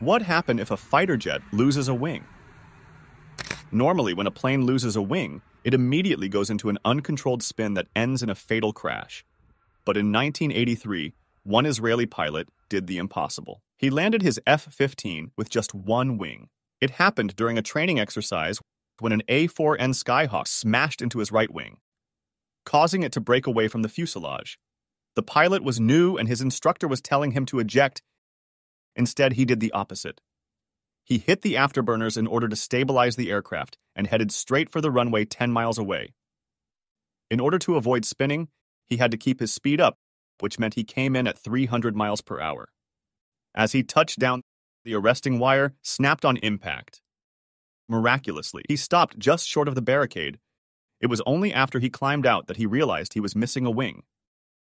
What happens if a fighter jet loses a wing? Normally, when a plane loses a wing, it immediately goes into an uncontrolled spin that ends in a fatal crash. But in 1983, one Israeli pilot did the impossible. He landed his F 15 with just one wing. It happened during a training exercise when an A 4N Skyhawk smashed into his right wing, causing it to break away from the fuselage. The pilot was new and his instructor was telling him to eject. Instead, he did the opposite. He hit the afterburners in order to stabilize the aircraft and headed straight for the runway 10 miles away. In order to avoid spinning, he had to keep his speed up, which meant he came in at 300 miles per hour. As he touched down, the arresting wire snapped on impact. Miraculously, he stopped just short of the barricade. It was only after he climbed out that he realized he was missing a wing.